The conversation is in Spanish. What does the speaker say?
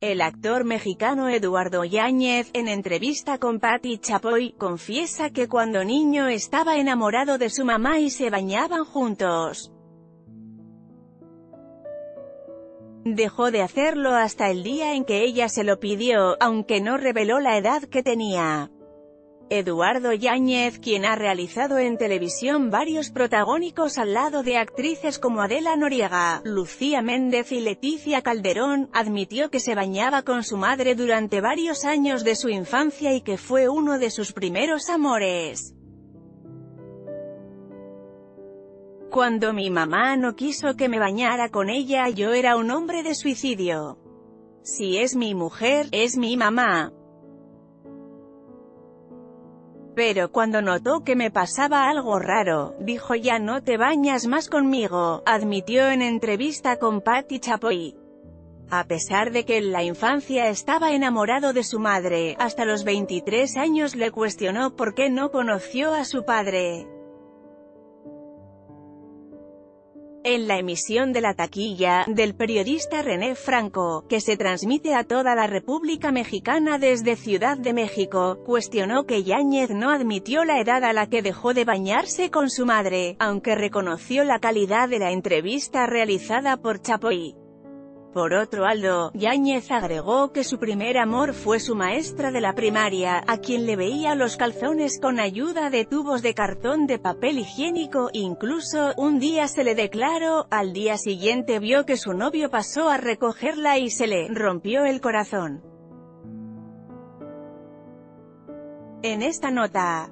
El actor mexicano Eduardo Yáñez, en entrevista con Patti Chapoy, confiesa que cuando niño estaba enamorado de su mamá y se bañaban juntos. Dejó de hacerlo hasta el día en que ella se lo pidió, aunque no reveló la edad que tenía. Eduardo Yáñez, quien ha realizado en televisión varios protagónicos al lado de actrices como Adela Noriega, Lucía Méndez y Leticia Calderón, admitió que se bañaba con su madre durante varios años de su infancia y que fue uno de sus primeros amores. Cuando mi mamá no quiso que me bañara con ella yo era un hombre de suicidio. Si es mi mujer, es mi mamá. Pero cuando notó que me pasaba algo raro, dijo ya no te bañas más conmigo, admitió en entrevista con Patti Chapoy. A pesar de que en la infancia estaba enamorado de su madre, hasta los 23 años le cuestionó por qué no conoció a su padre. En la emisión de La Taquilla, del periodista René Franco, que se transmite a toda la República Mexicana desde Ciudad de México, cuestionó que Yáñez no admitió la edad a la que dejó de bañarse con su madre, aunque reconoció la calidad de la entrevista realizada por Chapoy. Por otro Aldo, Yáñez agregó que su primer amor fue su maestra de la primaria, a quien le veía los calzones con ayuda de tubos de cartón de papel higiénico, incluso, un día se le declaró, al día siguiente vio que su novio pasó a recogerla y se le rompió el corazón. En esta nota,